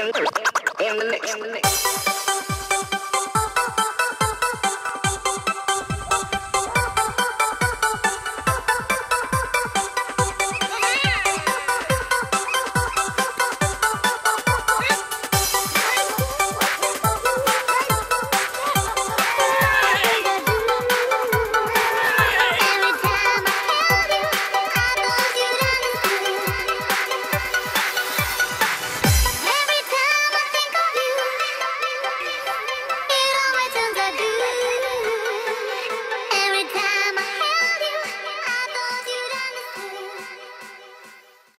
in the mix.